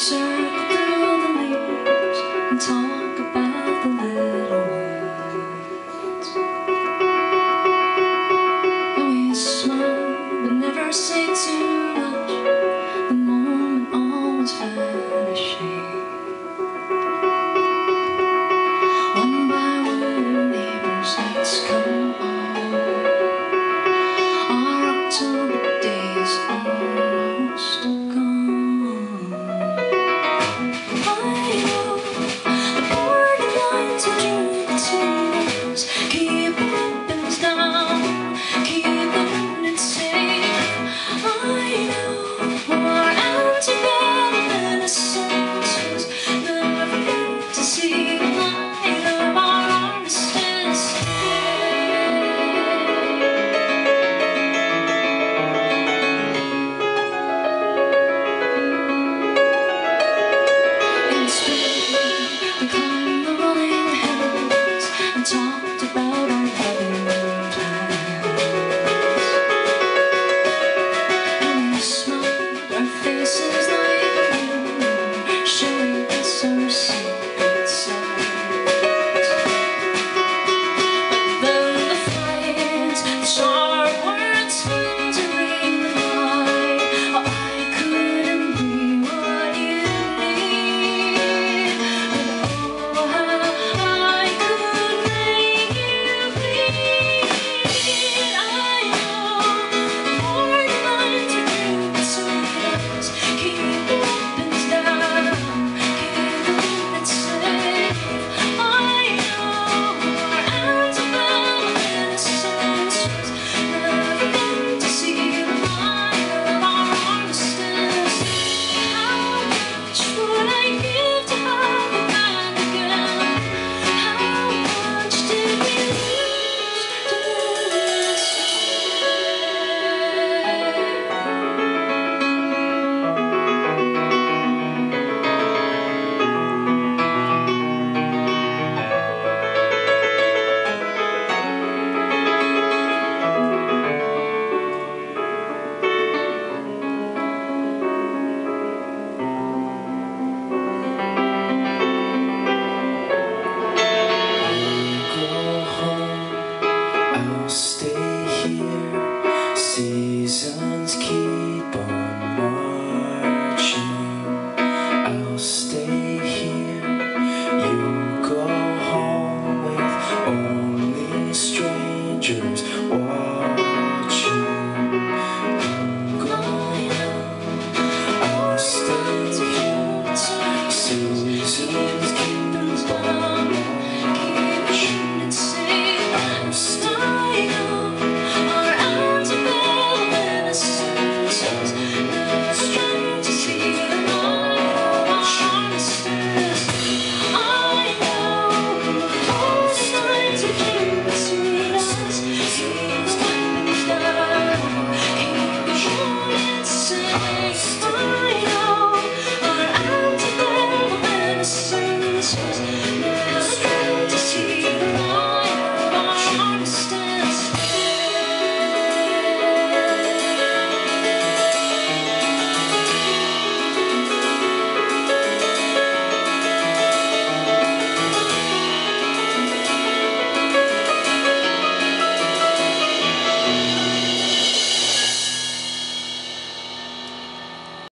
circle through the leaves and talk about the little ones. And we smile but never say too seasons keep on house.